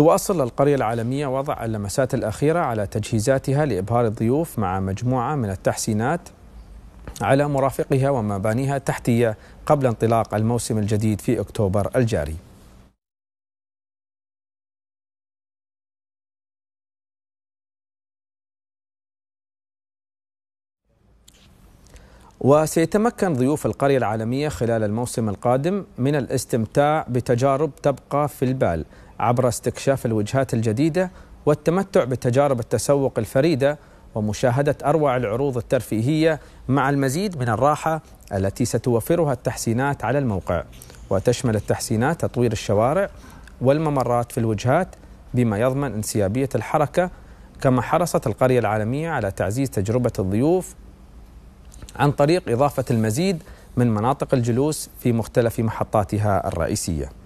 تواصل القرية العالمية وضع اللمسات الأخيرة على تجهيزاتها لإبهار الضيوف مع مجموعة من التحسينات على مرافقها ومبانيها التحتية قبل انطلاق الموسم الجديد في أكتوبر الجاري. وسيتمكن ضيوف القرية العالمية خلال الموسم القادم من الاستمتاع بتجارب تبقى في البال. عبر استكشاف الوجهات الجديدة والتمتع بتجارب التسوق الفريدة ومشاهدة أروع العروض الترفيهية مع المزيد من الراحة التي ستوفرها التحسينات على الموقع. وتشمل التحسينات تطوير الشوارع والممرات في الوجهات بما يضمن انسيابية الحركة كما حرصت القرية العالمية على تعزيز تجربة الضيوف عن طريق إضافة المزيد من مناطق الجلوس في مختلف محطاتها الرئيسية.